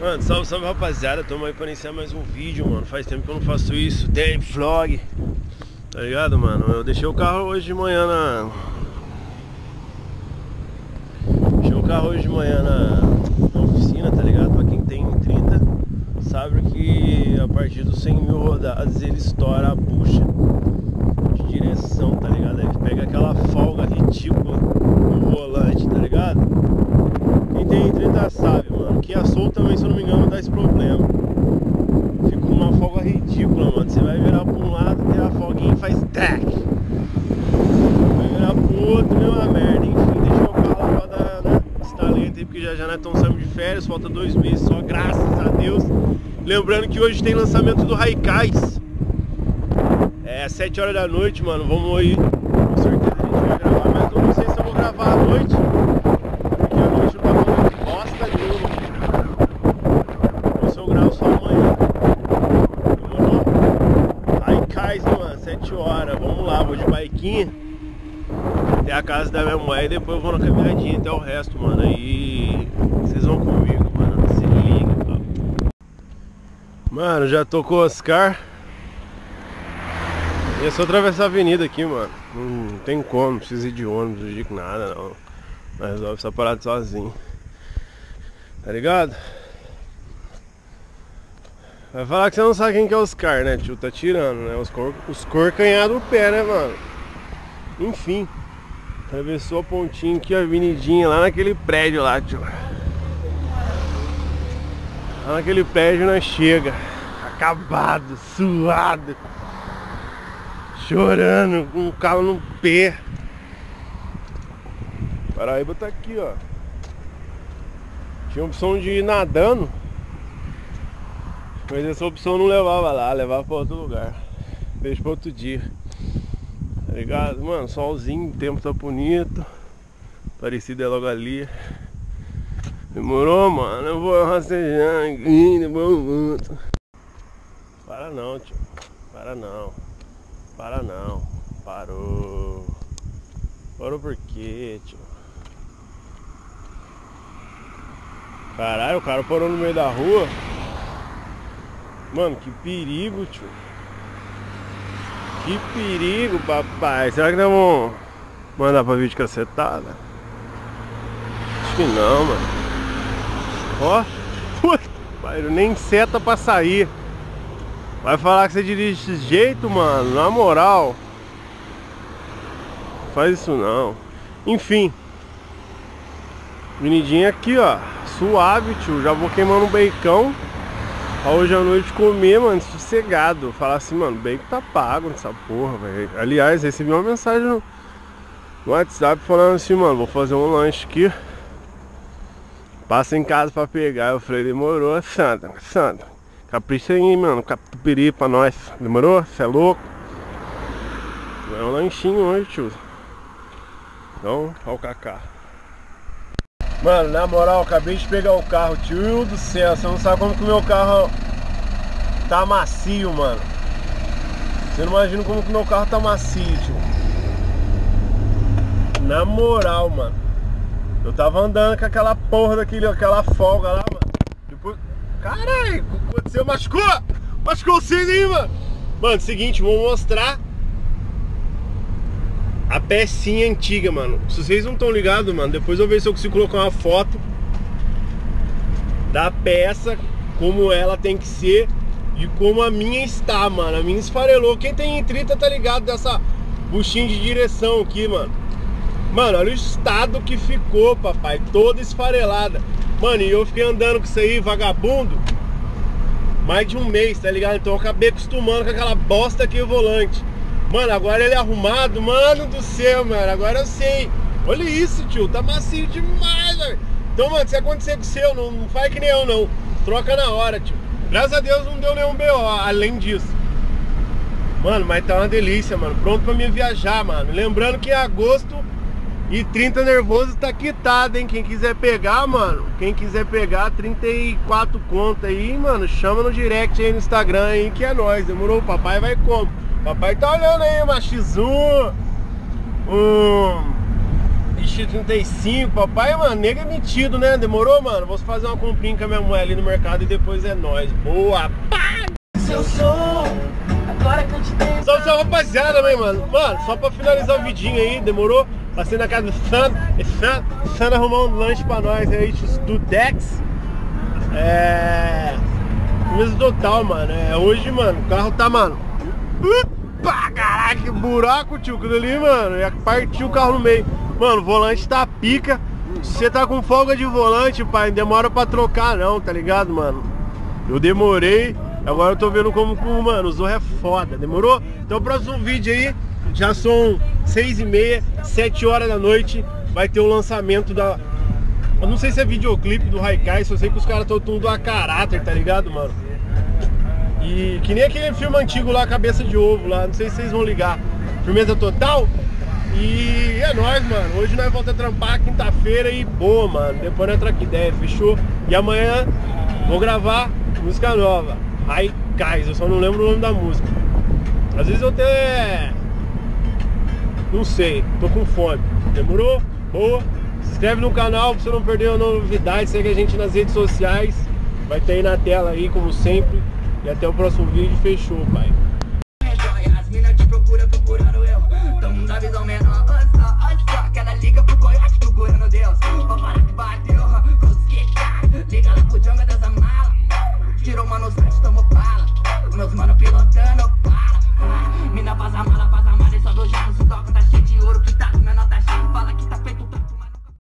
Mano, salve, salve rapaziada, tamo aí pra iniciar mais um vídeo, mano Faz tempo que eu não faço isso, tem vlog Tá ligado, mano? Eu deixei o carro hoje de manhã na... Deixei o carro hoje de manhã na, na oficina, tá ligado? Pra quem tem 30 Sabe que a partir dos 100 mil rodadas ele estoura a bucha De direção, tá ligado? Ele pega aquela folga ridícula no volante, tá ligado? Quem tem 30 sabe, mano. Que a Soul também, se eu não me engano, dá esse problema. Fica uma folga ridícula, mano. Você vai virar pra um lado, tem a folguinha e faz tac. Vai virar pro outro, mesma merda. Enfim, deixa carro lá pra dar, né? Esse talento aí, porque já já nós estamos saindo de férias, falta dois meses só, graças a Deus. Lembrando que hoje tem lançamento do Raikais. É, às 7 horas da noite, mano. Vamos aí. Com certeza a gente vai gravar, mas não sei se eu vou gravar à noite. Porque à noite não tá falando bosta nenhuma. Vou ser o grau só amanhã. Demorou? Aí cai, mano, 7 horas. Vamos lá, baiquinha. Até a casa da minha mãe e depois eu vou na caminhadinha até o resto, mano. Aí vocês vão comigo, mano. Se liga, papo. Mano, já tocou Oscar. E é só atravessar a avenida aqui, mano. Não tem como, não precisa ir de ônibus, de nada, não. Mas resolve essa parada sozinho. Tá ligado? Vai falar que você não sabe quem que é Oscar, né, tio? Tá tirando, né? Os cor, os cor canhado o pé, né, mano? Enfim. Atravessou a pontinha aqui, a avenidinha, lá naquele prédio lá, tio. Lá naquele prédio nós chega. Acabado, suado. Chorando, com o carro no pé. Paraíba tá aqui, ó. Tinha opção de ir nadando. Mas essa opção não levava lá, levava pra outro lugar. Deixa pra outro dia. Tá ligado? Mano, solzinho, o tempo tá bonito. Parecido é logo ali. Demorou, mano. Eu vou rastejar aqui, eu volto. Para não, tio. Para não. Para não. Parou. Parou por quê, tio? Caralho, o cara parou no meio da rua. Mano, que perigo, tio. Que perigo, papai. Será que vamos mandar pra vídeo cacetada? Acho que não, mano. Ó. Puta, nem seta pra sair. Vai falar que você dirige desse jeito, mano. Na moral. Faz isso não. Enfim. Venidinha aqui, ó. Suave, tio. Já vou queimando um bacon. Pra hoje à noite comer, mano, sossegado. Falar assim, mano, o bacon tá pago nessa porra, velho. Aliás, recebi uma mensagem no WhatsApp falando assim, mano, vou fazer um lanche aqui. Passa em casa pra pegar. Eu falei, demorou, Santa, Santa. Capricha aí, mano, catupiry pra nós. Demorou? Cê é louco? É um lanchinho hoje, tio. Então, olha o Kaká. Mano, na moral, acabei de pegar o carro, tio do céu, você não sabe como que o meu carro tá macio, mano. Você não imagina como que o meu carro tá macio, tio. Na moral, mano. Eu tava andando com aquela porra daquele, aquela folga lá, mano. Depois. Caralho, aconteceu? Machucou! Machucou o mano! Mano, seguinte, vou mostrar a pecinha antiga, mano. Se vocês não estão ligados, mano, depois eu ver se eu consigo colocar uma foto da peça, como ela tem que ser e como a minha está, mano. A minha esfarelou. Quem tem 30 tá ligado dessa buchinha de direção aqui, mano. Mano, olha o estado que ficou, papai. Toda esfarelada. Mano, e eu fiquei andando com isso aí, vagabundo, mais de um mês, tá ligado? Então eu acabei acostumando com aquela bosta aqui o volante. Mano, agora ele é arrumado, mano do céu, mano. Agora eu sei. Olha isso, tio. Tá macio demais, velho. Então, mano, se acontecer com o seu, não, não faz que nem eu, não. Troca na hora, tio. Graças a Deus não deu nenhum BO, além disso. Mano, mas tá uma delícia, mano. Pronto pra mim viajar, mano. Lembrando que em agosto e 30 nervoso tá quitado, hein? Quem quiser pegar, mano. Quem quiser pegar 34 conta aí, mano. Chama no direct aí no Instagram aí que é nóis. Demorou? O papai vai como? Papai tá olhando aí uma X1, um 1,35m, papai, mano, nega é metido, né? Demorou, mano? Vou fazer uma comprinha com a minha mulher ali no mercado e depois é nóis. Boa, pá! Seu som, agora que eu te tenho. Salve, salve, rapaziada também, mano. Mano, só pra finalizar o vidinho aí, demorou? Passei na casa do Sandro, e Sandro, Sandro arrumou um lanche pra nós aí, do Dex. É... Mesmo total, mano. É, hoje, mano, o carro tá, mano... Pá, caraca, que buraco, tio, aquilo ali, mano. Ia partir o carro no meio. Mano, o volante tá pica. Você tá com folga de volante, pai, demora pra trocar não, tá ligado, mano? Eu demorei, agora eu tô vendo como, mano, o Zorro é foda, demorou? Então o próximo vídeo aí, já são seis e meia, sete horas da noite, vai ter o lançamento da... Eu não sei se é videoclipe do Haikai, só sei que os caras estão tudo a caráter, tá ligado, mano? E que nem aquele filme antigo lá, Cabeça de Ovo lá, não sei se vocês vão ligar. Firmeza total. E é nóis, mano. Hoje nós voltamos a trampar quinta-feira e boa, mano. Depois nós troca ideia, fechou? E amanhã vou gravar música nova. Ai, Kais, eu só não lembro o nome da música. Às vezes eu até. Não sei, tô com fome. Demorou? Boa. Se inscreve no canal pra você não perder a novidade. Segue a gente nas redes sociais. Vai ter aí na tela aí, como sempre. E até o próximo vídeo. Fechou, pai.